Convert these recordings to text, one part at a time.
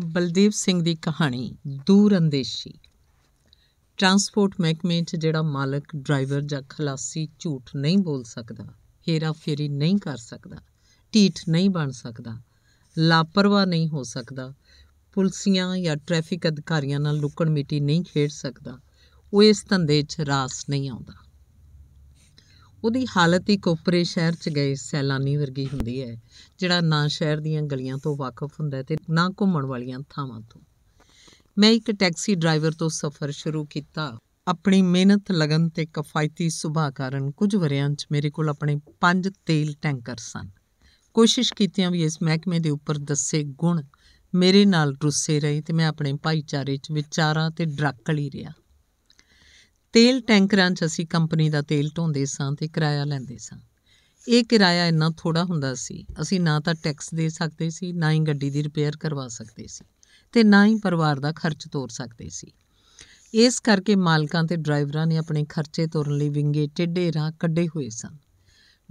ਬਲਦੇਵ ਸਿੰਘ ਦੀ ਕਹਾਣੀ, ਦੂਰ ਅੰਦੇਸ਼ੀ। ਟਰਾਂਸਪੋਰਟ ਮਹਿਕਮੇ 'ਚ ਜਿਹੜਾ ਮਾਲਕ, ਡਰਾਈਵਰ ਜਾਂ ਖਲਾਸੀ ਝੂਠ ਨਹੀਂ ਬੋਲ ਸਕਦਾ, ਹੇਰਾ ਫੇਰੀ ਨਹੀਂ ਕਰ ਸਕਦਾ, ਢੀਠ ਨਹੀਂ ਬਣ ਸਕਦਾ, ਲਾਪਰਵਾਹ ਨਹੀਂ ਹੋ ਸਕਦਾ, ਪੁਲਸੀਆਂ ਜਾਂ ਟ੍ਰੈਫਿਕ ਅਧਿਕਾਰੀਆਂ ਨਾਲ ਲੁਕਣ ਮਿੱਟੀ ਨਹੀਂ ਖੇਡ ਸਕਦਾ, ਉਹ ਇਸ ਧੰਦੇ 'ਚ ਰਾਸ ਨਹੀਂ ਆਉਂਦਾ। ਉਹਦੀ ਹਾਲਤ ਹੀ ਕੋਪਰੇ ਸ਼ਹਿਰ 'ਚ ਗਏ ਸੈਲਾਨੀ ਵਰਗੀ ਹੁੰਦੀ ਹੈ, ਜਿਹੜਾ ਨਾ ਸ਼ਹਿਰ ਦੀਆਂ ਗਲੀਆਂ ਤੋਂ ਵਾਕਿਫ ਹੁੰਦਾ ਤੇ ਨਾ ਘੁੰਮਣ ਵਾਲੀਆਂ ਥਾਵਾਂ ਤੋਂ। ਮੈਂ ਇੱਕ ਟੈਕਸੀ ਡਰਾਈਵਰ ਤੋਂ ਸਫ਼ਰ ਸ਼ੁਰੂ ਕੀਤਾ। ਆਪਣੀ ਮਿਹਨਤ, ਲਗਨ ਤੇ ਕਿਫਾਇਤੀ ਸੁਭਾਅ ਕਾਰਨ ਕੁਝ ਵਰਿਆਂ 'ਚ ਮੇਰੇ ਕੋਲ ਆਪਣੇ ਪੰਜ ਤੇਲ ਟੈਂਕਰ ਸਨ। ਕੋਸ਼ਿਸ਼ ਕੀਤੀਆਂ ਵੀ ਇਸ ਮਹਿਕਮੇ ਦੇ ਉੱਪਰ ਦੱਸੇ ਗੁਣ ਮੇਰੇ ਨਾਲ ਰੁੱਸੇ ਰਹੇ ਤੇ ਮੈਂ ਆਪਣੇ ਭਾਈਚਾਰੇ 'ਚ ਵਿਚਾਰਾਂ ਤੇ ਹੀ ਰਿਹਾ। ਤੇਲ ਟੈਂਕਰਾਂ 'ਚ ਅਸੀਂ ਕੰਪਨੀ ਦਾ ਤੇਲ ਢੋਂਦੇ ਸਾਂ ਤੇ ਕਿਰਾਇਆ ਲੈਂਦੇ ਸਾਂ। ਇਹ ਕਿਰਾਇਆ ਇੰਨਾ ਥੋੜਾ ਹੁੰਦਾ ਸੀ, ਅਸੀਂ ਨਾ ਤਾਂ ਟੈਕਸ ਦੇ ਸਕਦੇ ਸੀ, ਨਾ ਹੀ ਗੱਡੀ ਦੀ ਰਿਪੇਅਰ ਕਰਵਾ ਸਕਦੇ ਸੀ ਤੇ ਨਾ ਹੀ ਪਰਿਵਾਰ ਦਾ ਖਰਚ ਤੋਰ ਸਕਦੇ ਸੀ। ਇਸ ਕਰਕੇ ਮਾਲਕਾਂ ਤੇ ਡਰਾਈਵਰਾਂ ਨੇ ਆਪਣੇ ਖਰਚੇ ਤੋਰਨ ਲਈ ਵਿੰਗੇ ਟੇਢੇ ਰਾਹ ਕੱਢੇ ਹੋਏ ਸਨ।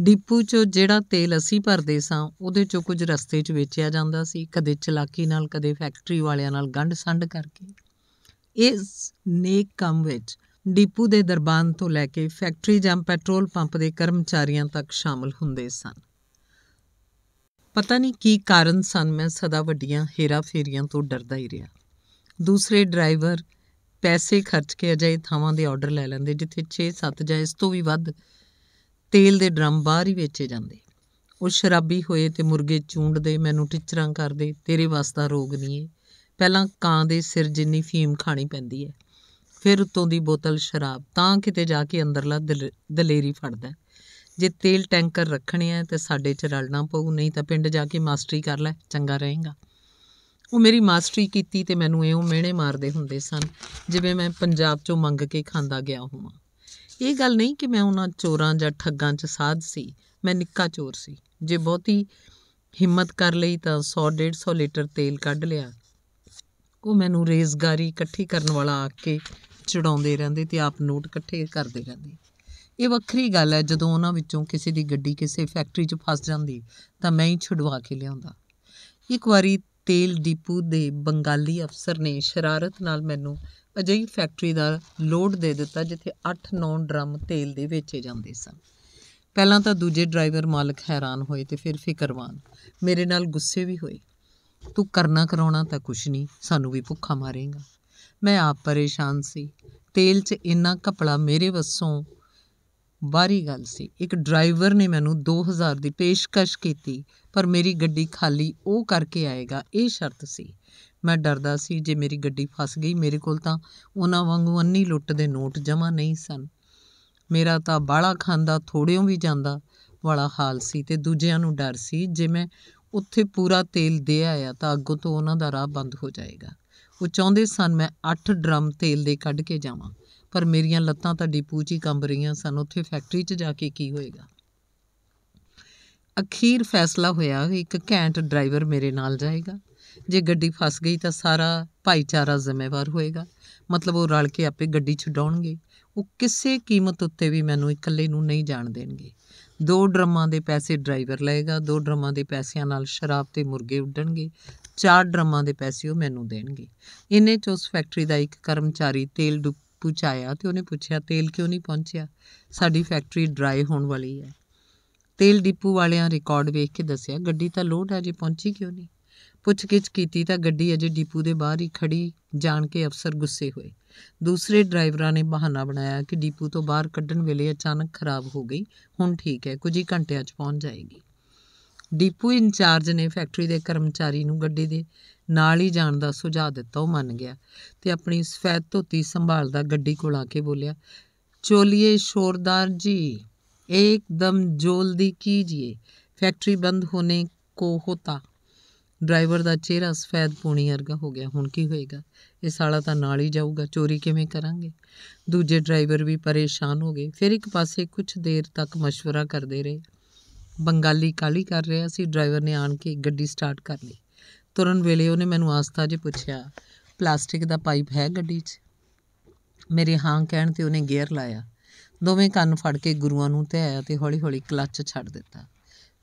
ਡਿਪੂ 'ਚੋਂ ਜਿਹੜਾ ਤੇਲ ਅਸੀਂ ਭਰਦੇ ਸਾਂ, ਉਹਦੇ 'ਚੋਂ ਕੁਝ ਰਸਤੇ 'ਚ ਵੇਚਿਆ ਜਾਂਦਾ ਸੀ, ਕਦੇ ਚਲਾਕੀ ਨਾਲ, ਕਦੇ ਫੈਕਟਰੀ ਵਾਲਿਆਂ ਨਾਲ ਗੰਢ ਸੰਢ ਕਰਕੇ। ਇਸ ਨੇਕ ਕੰਮ ਵਿੱਚ ਡਿਪੂ ਦੇ ਦਰਬਾਨ ਤੋਂ ਲੈ ਕੇ ਫੈਕਟਰੀ ਜਾਂ ਪੈਟਰੋਲ ਪੰਪ ਦੇ ਕਰਮਚਾਰੀਆਂ ਤੱਕ ਸ਼ਾਮਲ ਹੁੰਦੇ ਸਨ। ਪਤਾ ਨਹੀਂ ਕੀ ਕਾਰਨ ਸਨ, ਮੈਂ ਸਦਾ ਵੱਡੀਆਂ ਹੇਰਾ ਫੇਰੀਆਂ ਤੋਂ ਡਰਦਾ ਹੀ ਰਿਹਾ। ਦੂਸਰੇ ਡਰਾਈਵਰ ਪੈਸੇ ਖਰਚ ਕੇ ਅਜਿਹੇ ਥਾਵਾਂ ਦੇ ਆਰਡਰ ਲੈ ਲੈਂਦੇ, ਜਿੱਥੇ 6-7 ਜਾਂ ਇਸ ਤੋਂ ਵੀ ਵੱਧ ਤੇਲ ਦੇ ਡਰਮ ਬਾਹਰ ਹੀ ਵੇਚੇ ਜਾਂਦੇ। ਉਹ ਸ਼ਰਾਬੀ ਹੋਏ ਤੇ ਮੁਰਗੇ ਚੂੰਡਦੇ, ਮੈਨੂੰ ਟਿਚਰਾਂ ਕਰਦੇ, ਤੇਰੇ ਵਾਸਤਾ ਰੋਗ ਨਹੀਂ ਏ। ਪਹਿਲਾਂ ਕਾਂ ਦੇ ਸਿਰ ਜਿੰਨੀ ਫੀਮ ਖਾਣੀ ਪੈਂਦੀ ਹੈ ਫਿਰ ਉੱਤੋਂ ਦੀ ਬੋਤਲ ਸ਼ਰਾਬ, ਤਾਂ ਕਿਤੇ ਜਾ ਕੇ ਅੰਦਰਲਾ ਦਲੇਰੀ ਫੜਦਾ ਜੇ ਤੇਲ ਟੈਂਕਰ ਰੱਖਣੇ ਆ ਤੇ ਸਾਡੇ ਚ ਰਲਣਾ ਪਊ, ਨਹੀਂ ਤਾਂ ਪਿੰਡ ਜਾ ਕੇ ਮਾਸਟਰੀ ਕਰ ਲੈ, ਚੰਗਾ ਰਹੇਗਾ। ਉਹ ਮੇਰੀ ਮਾਸਟਰੀ ਕੀਤੀ ਤੇ ਮੈਨੂੰ ਇਉਂ ਮਿਹਣੇ ਮਾਰਦੇ ਹੁੰਦੇ ਸਨ, ਜਿਵੇਂ ਮੈਂ ਪੰਜਾਬ ਚੋਂ ਮੰਗ ਕੇ ਖਾਂਦਾ ਗਿਆ ਹੋਵਾਂ। ਇਹ ਗੱਲ ਨਹੀਂ ਕਿ ਮੈਂ ਉਹਨਾਂ ਚੋਰਾਂ ਜਾਂ ਠੱਗਾਂ 'ਚ ਸਾਧ ਸੀ, ਮੈਂ ਨਿੱਕਾ ਚੋਰ ਸੀ। ਜੇ ਬਹੁਤੀ ਹਿੰਮਤ ਕਰ ਲਈ ਤਾਂ 100 150 ਲੀਟਰ ਤੇਲ ਕੱਢ ਲਿਆ ਉਹ ਮੈਨੂੰ ਰੇਜ਼ਗਾਰੀ ਇਕੱਠੀ ਕਰਨ ਵਾਲਾ ਆ ਕੇ ਚੜਾਉਂਦੇ ਰਹਿੰਦੇ ਤੇ ਆਪ ਨੋਟ ਇਕੱਠੇ ਕਰਦੇ ਰਹਿੰਦੇ। ਇਹ ਵੱਖਰੀ ਗੱਲ ਹੈ, ਜਦੋਂ ਉਹਨਾਂ ਵਿੱਚੋਂ ਕਿਸੇ ਦੀ ਗੱਡੀ ਕਿਸੇ ਫੈਕਟਰੀ 'ਚ ਫਸ ਜਾਂਦੀ, ਤਾਂ ਮੈਂ ਹੀ ਛੁਡਵਾ ਕੇ ਲਿਆਉਂਦਾ। ਇੱਕ ਵਾਰੀ ਤੇਲ ਡੀਪੂ ਦੇ ਬੰਗਾਲੀ ਅਫਸਰ ਨੇ ਸ਼ਰਾਰਤ ਨਾਲ ਮੈਨੂੰ ਅਜਿਹੀ ਫੈਕਟਰੀ ਦਾ ਲੋਡ ਦੇ ਦਿੱਤਾ, ਜਿੱਥੇ 8-9 ਡਰਮ ਤੇਲ ਦੇ ਵੇਚੇ ਜਾਂਦੇ ਸਨ। ਪਹਿਲਾਂ ਤਾਂ ਦੂਜੇ ਡਰਾਈਵਰ ਮਾਲਕ ਹੈਰਾਨ ਹੋਏ ਤੇ ਫਿਰ ਫਿਕਰਵਾਨ। ਮੇਰੇ ਨਾਲ ਗੁੱਸੇ ਵੀ ਹੋਏ। ਤੂੰ ਕਰਨਾ ਕਰਾਉਣਾ ਤਾਂ ਕੁਛ ਨਹੀਂ, ਸਾਨੂੰ ਵੀ ਭੁੱਖਾ ਮਾਰੇਗਾ। ਮੈਂ ਆਪ ਪਰੇਸ਼ਾਨ ਸੀ। ਤੇਲ 'ਚ ਇੰਨਾ ਕਪੜਾ ਮੇਰੇ ਵੱਸੋਂ ਬਾਹਰੀ ਗੱਲ ਸੀ। ਇੱਕ ਡਰਾਈਵਰ ਨੇ ਮੈਨੂੰ 2000 ਦੀ ਪੇਸ਼ਕਸ਼ ਕੀਤੀ, ਪਰ ਮੇਰੀ ਗੱਡੀ ਖਾਲੀ ਉਹ ਕਰਕੇ ਆਏਗਾ, ਇਹ ਸ਼ਰਤ ਸੀ। ਮੈਂ ਡਰਦਾ ਸੀ ਜੇ ਮੇਰੀ ਗੱਡੀ ਫਸ ਗਈ ਮੇਰੇ ਕੋਲ ਤਾਂ ਉਹਨਾਂ ਵਾਂਗੂ ਅੰਨੀ ਲੁੱਟ ਦੇ ਨੋਟ ਜਮ੍ਹਾਂ ਨਹੀਂ ਸਨ। ਮੇਰਾ ਤਾਂ ਬਾਲਾ ਖਾਂਦਾ ਥੋੜਿਓਂ ਵੀ ਜਾਂਦਾ ਵਾਲਾ ਹਾਲ ਸੀ ਤੇ ਦੂਜਿਆਂ ਨੂੰ ਡਰ ਸੀ। ਜੇ ਮੈਂ ਉੱਥੇ ਪੂਰਾ ਤੇਲ ਦੇ ਆਇਆ ਤਾਂ ਅੱਗੋਂ ਤੋਂ ਉਹਨਾਂ ਦਾ ਰਾਹ ਬੰਦ ਹੋ ਜਾਏਗਾ। ਉਹ ਚਾਹੁੰਦੇ ਸਨ, ਮੈਂ 8 ਡਰਮ ਤੇਲ ਦੇ ਕੱਢ ਕੇ ਜਾਵਾਂ, ਪਰ ਮੇਰੀਆਂ ਲੱਤਾਂ ਤਾਂ ਡਿਪੂ 'ਚ ਹੀ ਕੰਬ ਰਹੀਆਂ ਸਨ, ਉੱਥੇ ਫੈਕਟਰੀ 'ਚ ਜਾ ਕੇ ਕੀ ਹੋਏਗਾ? ਅਖੀਰ ਫੈਸਲਾ ਹੋਇਆ, ਇੱਕ ਘੈਂਟ ਡਰਾਈਵਰ ਮੇਰੇ ਨਾਲ ਜਾਏਗਾ। ਜੇ ਗੱਡੀ ਫਸ ਗਈ ਤਾਂ ਸਾਰਾ ਭਾਈਚਾਰਾ ਜ਼ਿੰਮੇਵਾਰ ਹੋਏਗਾ। ਮਤਲਬ ਉਹ ਰਲ ਕੇ ਆਪੇ ਗੱਡੀ ਛਡਾਉਣਗੇ। ਉਹ ਕਿਸੇ ਕੀਮਤ ਉੱਤੇ ਵੀ ਮੈਨੂੰ ਇਕੱਲੇ ਨੂੰ ਨਹੀਂ ਜਾਣ ਦੇਣਗੇ। ਦੋ ਡਰਮਾਂ ਦੇ ਪੈਸੇ ਡਰਾਈਵਰ ਲਏਗਾ, ਦੋ ਡਰਮਾਂ ਦੇ ਪੈਸਿਆਂ ਨਾਲ ਸ਼ਰਾਬ ਤੇ ਮੁਰਗੇ ਉੱਡਣਗੇ, ਚਾਰ ਡਰਮਾਂ ਦੇ ਪੈਸੇ ਉਹ ਮੈਨੂੰ ਦੇਣਗੇ। ਇੰਨੇ ਚ ਉਸ ਫੈਕਟਰੀ ਦਾ ਇੱਕ ਕਰਮਚਾਰੀ ਤੇਲ ਡਿਪੂ ਚ ਆਇਆ ਤੇ ਉਹਨੇ ਪੁੱਛਿਆ, ਤੇਲ ਕਿਉਂ ਨਹੀਂ ਪਹੁੰਚਿਆ? ਸਾਡੀ ਫੈਕਟਰੀ ਡਰਾਈ ਹੋਣ ਵਾਲੀ ਹੈ। ਤੇਲ ਡਿਪੂ ਵਾਲਿਆਂ ਰਿਕਾਰਡ ਵੇਖ ਕੇ ਦੱਸਿਆ, ਗੱਡੀ ਤਾਂ ਲੋਡ ਹੈ, ਜੇ ਪਹੁੰਚੀ ਕਿਉਂ ਨਹੀਂ? ਪੁੱਛਗਿੱਛ ਕੀਤੀ ਤਾਂ ਗੱਡੀ ਅਜੇ ਡਿਪੂ ਦੇ ਬਾਹਰ ਹੀ ਖੜੀ ਜਾਣ ਕੇ ਅਫਸਰ ਗੁੱਸੇ ਹੋਏ ਦੂਸਰੇ ਡਰਾਈਵਰਾਂ ਨੇ ਬਹਾਨਾ ਬਣਾਇਆ ਕਿ ਡਿਪੂ ਤੋਂ ਬਾਹਰ ਕੱਢਣ ਵੇਲੇ ਅਚਾਨਕ ਖਰਾਬ ਹੋ ਗਈ ਹੁਣ ਠੀਕ ਹੈ ਕੁਝ ਹੀ ਘੰਟਿਆਂ 'ਚ ਪਹੁੰਚ ਜਾਏਗੀ ਡਿਪੂ ਇੰਚਾਰਜ ਨੇ ਫੈਕਟਰੀ ਦੇ ਕਰਮਚਾਰੀ ਨੂੰ ਗੱਡੀ ਦੇ ਨਾਲ ਹੀ ਜਾਣ ਦਾ ਸੁਝਾਅ ਦਿੱਤਾ ਉਹ ਮੰਨ ਗਿਆ ਤੇ ਆਪਣੀ ਸਫੈਦ ਧੋਤੀ ਸੰਭਾਲਦਾ ਗੱਡੀ ਕੋਲ ਆ ਕੇ ਬੋਲਿਆ ਚੋਲੀਏ ਸ਼ੋਰਦਾਰ ਜੀ एकदम जल्दी कीजिए ਫੈਕਟਰੀ ਬੰਦ ਹੋਣੇ ਕੋ ਹੋਤਾ ਡਰਾਈਵਰ ਦਾ ਚਿਹਰਾ ਸਫੈਦ ਪੂਣੀ ਵਰਗਾ ਹੋ ਗਿਆ ਹੁਣ ਕੀ ਹੋਏਗਾ ਇਹ ਸਾਲਾ ਤਾਂ ਨਾਲ ਹੀ ਜਾਊਗਾ ਚੋਰੀ ਕਿਵੇਂ ਕਰਾਂਗੇ ਦੂਜੇ ਡਰਾਈਵਰ ਵੀ ਪਰੇਸ਼ਾਨ ਹੋ ਗਏ ਫਿਰ ਇੱਕ ਪਾਸੇ ਕੁਝ ਦੇਰ ਤੱਕ مشورہ ਕਰਦੇ ਰਹੇ ਬੰਗਾਲੀ ਕਾਲੀ ਕਰ ਰਿਹਾ ਸੀ ਡਰਾਈਵਰ ਨੇ ਆਣ ਕੇ ਗੱਡੀ ਸਟਾਰਟ ਕਰ ਲਈ ਤੁਰਨ ਵੇਲੇ ਉਹਨੇ ਮੈਨੂੰ ਆਸਤਾ ਜੇ ਪੁੱਛਿਆ ਪਲਾਸਟਿਕ ਦਾ ਪਾਈਪ ਹੈ ਗੱਡੀ 'ਚ ਮੇਰੇ ਹਾਂ ਕਹਿਣ ਤੇ ਉਹਨੇ ਗੇਅਰ ਲਾਇਆ ਦੋਵੇਂ ਕੰਨ ਫੜ ਕੇ ਗੁਰੂਆਂ ਨੂੰ ਧਿਆਇਆ ਤੇ ਹੌਲੀ-ਹੌਲੀ ਕਲੱਚ ਛੱਡ ਦਿੱਤਾ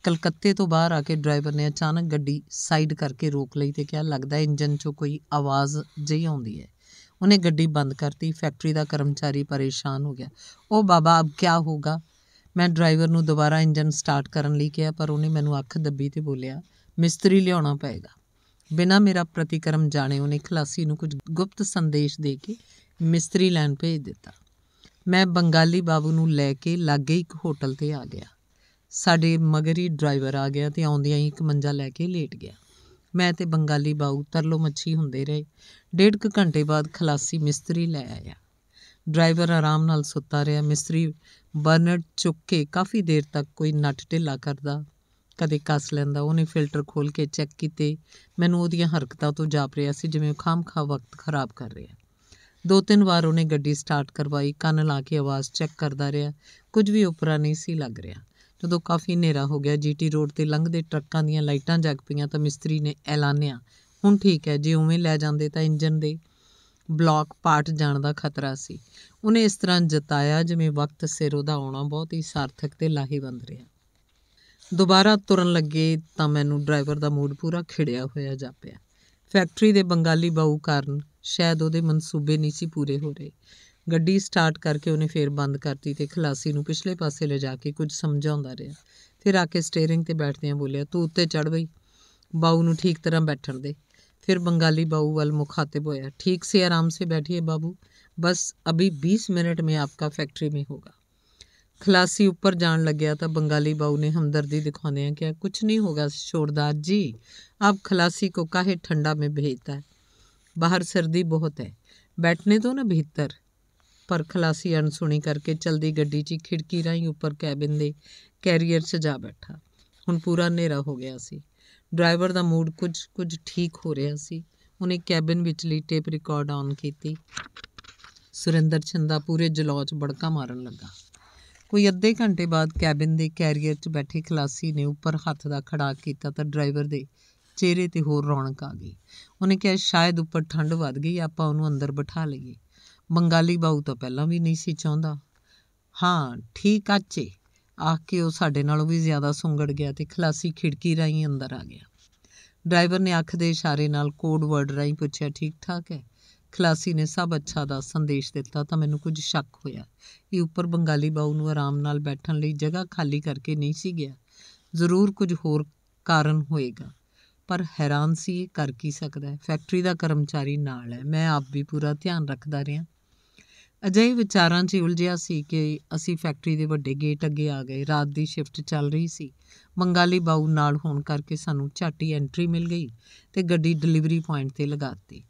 ਕਲਕੱਤੇ ਤੋਂ ਬਾਹਰ ਆ ਕੇ ਡਰਾਈਵਰ ਨੇ ਅਚਾਨਕ ਗੱਡੀ ਸਾਈਡ ਕਰਕੇ ਰੋਕ ਲਈ ਤੇ ਕਿਹਾ, ਲੱਗਦਾ ਇੰਜਨ 'ਚੋਂ ਕੋਈ ਆਵਾਜ਼ ਜਿਹੀ ਆਉਂਦੀ ਹੈ। ਉਹਨੇ ਗੱਡੀ ਬੰਦ ਕਰਤੀ, ਫੈਕਟਰੀ ਦਾ ਕਰਮਚਾਰੀ ਪਰੇਸ਼ਾਨ ਹੋ ਗਿਆ। ਉਹ ਬਾਬਾ, ਅਬ ਕੀ ਹੋਗਾ? ਮੈਂ ਡਰਾਈਵਰ ਨੂੰ ਦੁਬਾਰਾ ਇੰਜਨ ਸਟਾਰਟ ਕਰਨ ਲਈ ਕਿਹਾ, ਪਰ ਉਹਨੇ ਮੈਨੂੰ ਅੱਖ ਦੱਬੀ ਤੇ ਬੋਲਿਆ, ਮਿਸਤਰੀ ਲਿਆਉਣਾ ਪਏਗਾ। ਬਿਨਾਂ ਮੇਰਾ ਪ੍ਰਤੀਕਰਮ ਜਾਣੇ ਉਹਨੇ ਖਲਾਸੀ ਨੂੰ ਕੁਝ ਗੁਪਤ ਸੰਦੇਸ਼ ਦੇ ਕੇ ਮਿਸਤਰੀ ਲੈਣ ਭੇਜ ਦਿੱਤਾ। ਮੈਂ ਬੰਗਾਲੀ ਬਾਬੂ ਨੂੰ ਲੈ ਕੇ ਲਾਗੇ ਇੱਕ ਹੋਟਲ ਤੇ ਆ ਗਿਆ। ਸਾਡੇ ਮਗਰ ਹੀ ਡਰਾਈਵਰ ਆ ਗਿਆ ਅਤੇ ਆਉਂਦਿਆਂ ਹੀ ਇੱਕ ਮੰਜਾ ਲੈ ਕੇ ਲੇਟ ਗਿਆ। ਮੈਂ ਤੇ ਬੰਗਾਲੀ ਬਾਊ ਤਰਲੋ ਮੱਛੀ ਹੁੰਦੇ ਰਹੇ। ਡੇਢ ਕੁ ਘੰਟੇ ਬਾਅਦ ਖਲਾਸੀ ਮਿਸਤਰੀ ਲੈ ਆਇਆ। ਡਰਾਈਵਰ ਆਰਾਮ ਨਾਲ ਸੁੱਤਾ ਰਿਹਾ। ਮਿਸਤਰੀ ਬਰਨਟ ਚੁੱਕ ਕੇ ਕਾਫੀ ਦੇਰ ਤੱਕ ਕੋਈ ਨਟ ਢਿੱਲਾ ਕਰਦਾ, ਕਦੇ ਕੱਸ ਲੈਂਦਾ। ਉਹਨੇ ਫਿਲਟਰ ਖੋਲ ਕੇ ਚੈੱਕ ਕੀਤੇ। ਮੈਨੂੰ ਉਹਦੀਆਂ ਹਰਕਤਾਂ ਤੋਂ ਜਾਪ ਰਿਹਾ ਸੀ, ਜਿਵੇਂ ਉਹ ਖਾਮਖਾ ਵਕਤ ਖਰਾਬ ਕਰ ਰਿਹਾ। ਦੋ ਤਿੰਨ ਵਾਰ ਉਹਨੇ ਗੱਡੀ ਸਟਾਰਟ ਕਰਵਾਈ। ਕੰਨ ਲਾ ਕੇ ਆਵਾਜ਼ ਚੈੱਕ ਕਰਦਾ ਰਿਹਾ। ਕੁਝ ਵੀ ਉਪਰਾ ਨਹੀਂ ਸੀ ਲੱਗ ਰਿਹਾ। ਜਦੋਂ ਕਾਫੀ ਹਨੇਰਾ ਹੋ ਗਿਆ, ਜੀਟੀ ਰੋਡ ਤੇ ਲੰਘਦੇ ਟਰੱਕਾਂ ਦੀਆਂ ਲਾਈਟਾਂ ਜਗ ਪਈਆਂ ਤਾਂ ਮਿਸਤਰੀ ਨੇ ਐਲਾਨਿਆ। ਹੁਣ ਠੀਕ ਹੈ, ਜੇ ਉਵੇਂ ਲੈ ਜਾਂਦੇ ਤਾਂ ਇੰਜਨ ਦੇ ਬਲੌਕ ਪਾਟ ਜਾਣ ਦਾ ਖਤਰਾ ਸੀ। ਉਹਨੇ ਇਸ ਤਰ੍ਹਾਂ ਜਤਾਇਆ ਜਿਵੇਂ ਵਕਤ ਸਿਰ ਉਹਦਾ ਆਉਣਾ ਬਹੁਤ ਹੀ ਸਾਰਥਕ ਤੇ ਲਾਹੇਵੰਦ ਰਿਹਾ। ਦੁਬਾਰਾ ਤੁਰਨ ਲੱਗੇ ਤਾਂ ਮੈਨੂੰ ਡਰਾਈਵਰ ਦਾ ਮੂਡ ਪੂਰਾ ਖਿੜਿਆ ਹੋਇਆ ਜਾਪਿਆ। ਫੈਕਟਰੀ ਦੇ ਬੰਗਾਲੀ ਬਾਊ ਕਾਰਨ ਸ਼ਾਇਦ ਉਹਦੇ ਮਨਸੂਬੇ ਨਹੀਂ ਸੀ ਪੂਰੇ ਹੋ ਰਹੇ। ਗੱਡੀ ਸਟਾਰਟ ਕਰਕੇ ਉਹਨੇ ਫੇਰ ਬੰਦ ਕਰਤੀ ਤੇ ਖਲਾਸੀ ਨੂੰ ਪਿਛਲੇ ਪਾਸੇ ਲਿਜਾ ਕੇ ਕੁਝ ਸਮਝਾਉਂਦਾ ਰਿਹਾ ਫਿਰ ਆ ਕੇ ਸਟੀਅਰਿੰਗ ਤੇ ਬੈਠਦਿਆਂ ਬੋਲਿਆ ਤੂੰ ਉੱਤੇ ਚੜ ਬਈ ਬਾਊ ਨੂੰ ਠੀਕ ਤਰ੍ਹਾਂ ਬੈਠਣ ਦੇ फिर बंगाली बाबू वाल मुखातिब होया ठीक से आराम से बैठिए बाबू बस अभी बीस मिनट में आपका फैक्ट्री में होगा खलासी ऊपर जान लग गया था बंगाली बाबू ने हमदर्दी दिखाने क्या कुछ नहीं होगा शोरदार जी आप खलासी को काहे ठंडा में भेजता है बाहर सर्दी बहुत है बैठने दो ना भीतर ਪਰ ਖਲਾਸੀ ਅਣਸੁਣੀ ਕਰਕੇ ਚਲਦੀ ਗੱਡੀ 'ਚ ਖਿੜਕੀ ਰਾਹੀਂ ਉੱਪਰ ਕੈਬਿਨ ਦੇ ਕੈਰੀਅਰ 'ਚ ਜਾ ਬੈਠਾ। ਹੁਣ ਪੂਰਾ ਹਨੇਰਾ ਹੋ ਗਿਆ ਸੀ। ਡਰਾਈਵਰ ਦਾ ਮੂਡ ਕੁਝ ਕੁਝ ਠੀਕ ਹੋ ਰਿਹਾ ਸੀ। ਉਹਨੇ ਕੈਬਿਨ ਵਿਚਲੀ ਟੇਪ ਰਿਕਾਰਡ ਆਨ ਕੀਤੀ। ਸੁਰਿੰਦਰ ਚੰਦਾ ਪੂਰੇ ਜਲੌ 'ਚ ਬੜਕਾ ਮਾਰਨ ਲੱਗਾ। ਕੋਈ ਅੱਧੇ ਘੰਟੇ ਬਾਅਦ ਕੈਬਿਨ ਦੇ ਕੈਰੀਅਰ 'ਚ ਬੈਠੇ ਖਲਾਸੀ ਨੇ ਉੱਪਰ ਹੱਥ ਦਾ ਖੜਾ ਕੀਤਾ ਤਾਂ ਡਰਾਈਵਰ ਦੇ ਚਿਹਰੇ ਤੇ ਹੋਰ ਰੌਣਕ ਆ ਗਈ। ਉਹਨੇ ਕਿਹਾ, ਸ਼ਾਇਦ ਉੱਪਰ ਠੰਡ ਵੱਧ ਗਈ, ਆਪਾਂ ਉਹਨੂੰ ਅੰਦਰ ਬਿਠਾ ਲਈਏ। ਬੰਗਾਲੀ ਬਾਊ ਤਾਂ ਪਹਿਲਾਂ ਵੀ ਨਹੀਂ ਸੀ ਚਾਹੁੰਦਾ। ਹਾਂ, ਠੀਕ ਆਚੇ ਆਖ ਕੇ ਉਹ ਸਾਡੇ ਨਾਲੋਂ ਵੀ ਜ਼ਿਆਦਾ ਸੁੰਗੜ ਗਿਆ ਤੇ ਖਲਾਸੀ ਖਿੜਕੀ ਰਾਹੀਂ ਅੰਦਰ ਆ ਗਿਆ। ਡਰਾਈਵਰ ਨੇ ਅੱਖ ਦੇ ਇਸ਼ਾਰੇ ਨਾਲ ਕੋਡ ਵਰਡ ਰਾਹੀਂ ਪੁੱਛਿਆ, ਠੀਕ ਠਾਕ ਹੈ? ਖਲਾਸੀ ਨੇ ਸਭ ਅੱਛਾ ਦਾ ਸੰਦੇਸ਼ ਦਿੱਤਾ ਤਾਂ ਮੈਨੂੰ ਕੁਝ ਸ਼ੱਕ ਹੋਇਆ। ਕਿ ਉੱਪਰ ਬੰਗਾਲੀ ਬਾਊ ਨੂੰ ਆਰਾਮ ਨਾਲ ਬੈਠਣ ਲਈ ਜਗ੍ਹਾ ਖਾਲੀ ਕਰਕੇ ਨਹੀਂ ਸੀ ਗਿਆ। ਜ਼ਰੂਰ ਕੁਝ ਹੋਰ ਕਾਰਨ ਹੋਏਗਾ। ਪਰ ਹੈਰਾਨ ਸੀ ਇਹ ਕਰ ਕੀ ਸਕਦਾ ਫੈਕਟਰੀ ਦਾ ਕਰਮਚਾਰੀ ਨਾਲ ਹੈ। ਮੈਂ ਆਪ ਵੀ ਪੂਰਾ ਧਿਆਨ ਰੱਖਦਾ ਰਿਹਾ। ਅਜਿਹੇ ਵਿਚਾਰਾਂ 'ਚ ਉਲਝਿਆ ਸੀ ਕਿ ਅਸੀਂ ਫੈਕਟਰੀ ਦੇ ਵੱਡੇ ਗੇਟ ਅੱਗੇ ਆ ਗਏ। ਰਾਤ ਦੀ ਸ਼ਿਫਟ ਚੱਲ ਰਹੀ ਸੀ। ਬੰਗਾਲੀ ਬਾਊ ਨਾਲ ਹੋਣ ਕਰਕੇ ਸਾਨੂੰ ਝਾਟੀ ਐਂਟਰੀ ਮਿਲ ਗਈ ਤੇ ਗੱਡੀ ਡਿਲੀਵਰੀ ਪੁਆਇੰਟ ਤੇ ਲਗਾਤੀ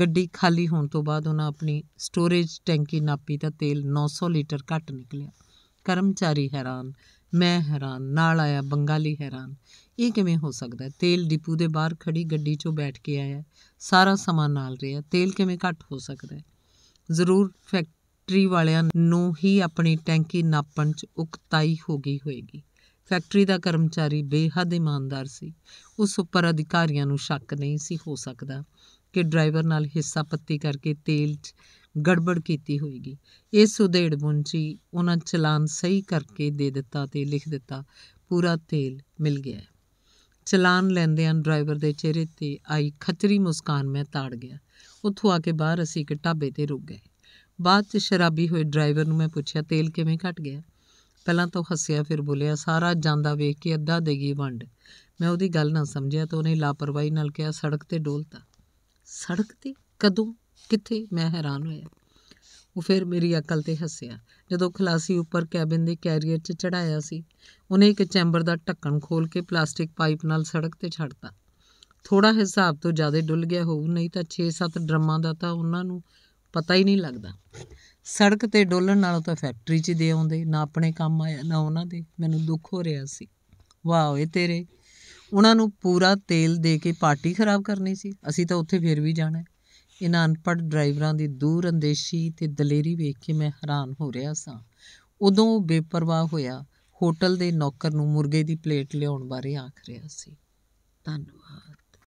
ਗੱਡੀ ਖਾਲੀ ਹੋਣ ਤੋਂ ਬਾਅਦ ਉਹਨਾਂ ਆਪਣੀ ਸਟੋਰੇਜ ਟੈਂਕੀ ਨਾਪੀ ਤਾਂ ਤੇਲ 900 ਲੀਟਰ ਘੱਟ ਨਿਕਲਿਆ। ਕਰਮਚਾਰੀ ਹੈਰਾਨ, ਮੈਂ ਹੈਰਾਨ, ਨਾਲ ਆਇਆ ਬੰਗਾਲੀ ਹੈਰਾਨ। ਇਹ ਕਿਵੇਂ ਹੋ ਸਕਦਾ ਤੇਲ ਡਿਪੂ ਦੇ ਬਾਹਰ ਖੜੀ ਗੱਡੀ 'ਚੋਂ ਬੈਠ ਕੇ ਆਇਆ ਸਾਰਾ ਸਮਾਂ ਨਾਲ ਰਿਹਾ। ਤੇਲ ਕਿਵੇਂ ਘੱਟ ਹੋ ਸਕਦਾ ਜ਼ਰੂਰ ਫੈਕਟਰੀ ਵਾਲਿਆਂ ਨੂੰ ਹੀ ਆਪਣੀ ਟੈਂਕੀ ਨਾਪਣ 'ਚ ਉਕਤਾਈ ਹੋ ਗਈ ਹੋਏਗੀ। ਫੈਕਟਰੀ ਦਾ ਕਰਮਚਾਰੀ ਬੇਹੱਦ ਇਮਾਨਦਾਰ ਸੀ। ਉਸ ਉੱਪਰ ਅਧਿਕਾਰੀਆਂ ਨੂੰ ਸ਼ੱਕ ਨਹੀਂ ਸੀ ਹੋ ਸਕਦਾ ਕਿ ਡਰਾਈਵਰ ਨਾਲ ਹਿੱਸਾ ਪੱਤੀ ਕਰਕੇ ਤੇਲ 'ਚ ਗੜਬੜ ਕੀਤੀ ਹੋਏਗੀ। ਇਸ ਉਧੇੜ ਮੁੰਚੀ ਉਹਨਾਂ ਚਲਾਨ ਸਹੀ ਕਰਕੇ ਦੇ ਦਿੱਤਾ ਤੇ ਲਿਖ ਦਿੱਤਾ, ਪੂਰਾ ਤੇਲ ਮਿਲ ਗਿਆ ਚਲਾਨ ਲੈਂਦਿਆਂ ਡਰਾਈਵਰ ਦੇ ਚਿਹਰੇ ਤੇ ਆਈ ਖਚਰੀ ਮੁਸਕਾਨ ਮੈਂ ਤਾੜ ਗਿਆ। ਉੱਥੋਂ ਆ ਕੇ ਬਾਹਰ ਅਸੀਂ ਇੱਕ ਢਾਬੇ ਤੇ ਰੁਕ ਗਏ। ਬਾਅਦ 'ਚ ਸ਼ਰਾਬੀ ਹੋਏ ਡਰਾਈਵਰ ਨੂੰ ਮੈਂ ਪੁੱਛਿਆ, ਤੇਲ ਕਿਵੇਂ ਘਟ ਗਿਆ? ਪਹਿਲਾਂ ਤਾਂ ਉਹ ਹੱਸਿਆ, ਫਿਰ ਬੋਲਿਆ, ਸਾਰਾ ਜਾਂਦਾ ਵੇਖ ਕੇ ਅੱਧਾ ਦੇਗੀ ਵੰਡ। ਮੈਂ ਉਹਦੀ ਗੱਲ ਨਾ ਸਮਝਿਆ ਤਾਂ ਉਹਨੇ ਲਾਪਰਵਾਹੀ ਨਾਲ ਕਿਹਾ, ਸੜਕ ਤੇ ਡੋਲਤਾ। ਸੜਕ ਤੇ? ਕਦੋਂ? ਕਿੱਥੇ? ਮੈਂ ਹੈਰਾਨ ਹੋਇਆ। ਉਹ ਫਿਰ ਮੇਰੀ ਅਕਲ ਤੇ ਹੱਸਿਆ। ਜਦੋਂ ਖਲਾਸੀ ਉੱਪਰ ਕੈਬਿਨ ਦੇ ਕੈਰੀਅਰ 'ਚ ਚੜਾਇਆ ਸੀ, ਉਹਨੇ ਇੱਕ ਚੈਂਬਰ ਦਾ ਢੱਕਣ ਖੋਲ ਕੇ ਪਲਾਸਟਿਕ ਪਾਈਪ ਨਾਲ ਸੜਕ ਤੇ ਛੱਡਤਾ। ਥੋੜਾ ਹਿਸਾਬ ਤੋਂ ਜ਼ਿਆਦਾ ਡੁੱਲ ਗਿਆ ਹੋਊ, ਨਹੀਂ ਤਾਂ 6-7 ਡਰਮਾਂ ਦਾ ਤਾਂ ਉਹਨਾਂ ਨੂੰ ਪਤਾ ਹੀ ਨਹੀਂ ਲੱਗਦਾ। ਸੜਕ ਤੇ ਡੋਲਣ ਨਾਲੋਂ ਤਾਂ ਫੈਕਟਰੀ 'ਚ ਦੇ ਆਉਂਦੇ, ਨਾ ਆਪਣੇ ਕੰਮ ਆਇਆ, ਨਾ ਉਹਨਾਂ ਦੇ। ਮੈਨੂੰ ਦੁੱਖ ਹੋ ਰਿਹਾ ਸੀ। ਵਾਹ ਓਏ ਤੇਰੇ। ਉਹਨਾਂ ਨੂੰ ਪੂਰਾ ਤੇਲ ਦੇ ਕੇ ਪਾਰਟੀ ਖਰਾਬ ਕਰਨੀ ਸੀ। ਅਸੀਂ ਤਾਂ ਉੱਥੇ ਫੇਰ ਵੀ ਜਾਣਾ ਇਹਨਾਂ ਅਨਪੜ੍ਹ ਡਰਾਈਵਰਾਂ ਦੀ ਦੂਰ ਅੰਦੇਸ਼ੀ ਅਤੇ ਦਲੇਰੀ ਵੇਖ ਕੇ ਮੈਂ ਹੈਰਾਨ ਹੋ ਰਿਹਾ ਸਾਂ। ਉਦੋਂ ਉਹ ਬੇਪਰਵਾਹ ਹੋਇਆ, ਹੋਟਲ ਦੇ ਨੌਕਰ ਨੂੰ ਮੁਰਗੇ ਦੀ ਪਲੇਟ ਲਿਆਉਣ ਬਾਰੇ ਆਖ ਰਿਹਾ ਸੀ। ਧੰਨਵਾਦ।